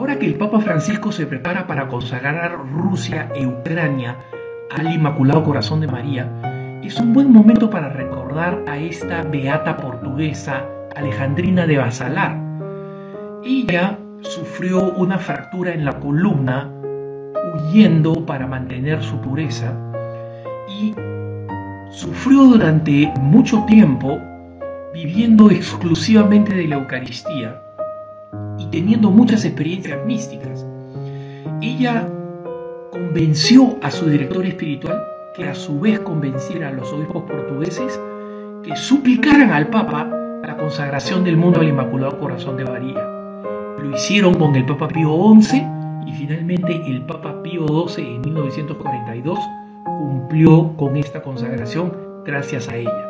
Ahora que el Papa Francisco se prepara para consagrar Rusia e Ucrania al Inmaculado Corazón de María, es un buen momento para recordar a esta beata portuguesa Alejandrina de Basalar. Ella sufrió una fractura en la columna huyendo para mantener su pureza y sufrió durante mucho tiempo viviendo exclusivamente de la Eucaristía teniendo muchas experiencias místicas. Ella convenció a su director espiritual que a su vez convenciera a los obispos portugueses que suplicaran al Papa la consagración del mundo al Inmaculado Corazón de María. Lo hicieron con el Papa Pío XI y finalmente el Papa Pío XII en 1942 cumplió con esta consagración gracias a ella.